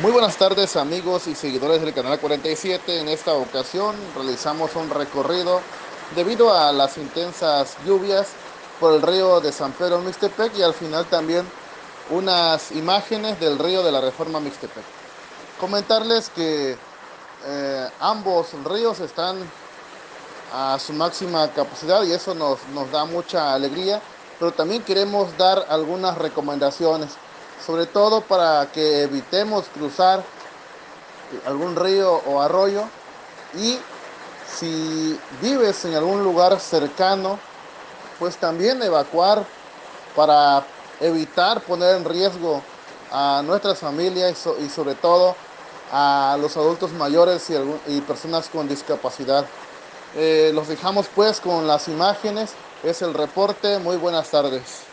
Muy buenas tardes amigos y seguidores del canal 47. En esta ocasión realizamos un recorrido debido a las intensas lluvias por el río de San Pedro Mixtepec y al final también unas imágenes del río de la Reforma Mixtepec. Comentarles que eh, ambos ríos están a su máxima capacidad y eso nos, nos da mucha alegría, pero también queremos dar algunas recomendaciones sobre todo para que evitemos cruzar algún río o arroyo y si vives en algún lugar cercano, pues también evacuar para evitar poner en riesgo a nuestras familias y sobre todo a los adultos mayores y, personas con discapacidad. Eh, los dejamos pues con las imágenes, es el reporte, muy buenas tardes.